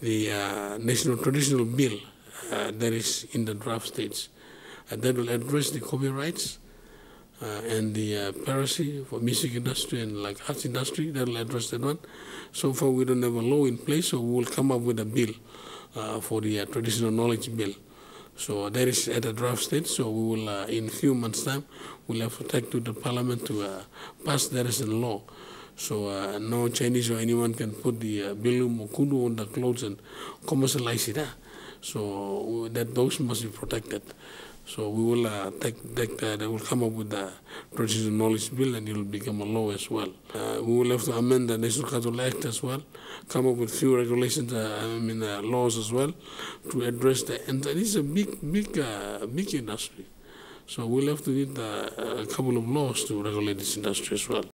the uh, national traditional bill uh, that is in the draft stage uh, that will address the copyrights uh, and the uh, piracy for music industry and like arts industry that will address that one. So far we don't have a law in place, so we will come up with a bill uh, for the uh, traditional knowledge bill. So that is at the draft stage. So we will, in a few months' time, we'll have to take to the parliament to pass that as a law. So uh, no Chinese or anyone can put the uh, bilum or kundu on the clothes and commercialize it. Huh? So that those must be protected. So we will uh, take, take that, we will come up with the traditional knowledge bill and it will become a law as well. Uh, we will have to amend the National Capital Act as well, come up with few regulations, uh, I mean uh, laws as well, to address the, and it is a big, big, uh, big industry. So we'll have to need uh, a couple of laws to regulate this industry as well.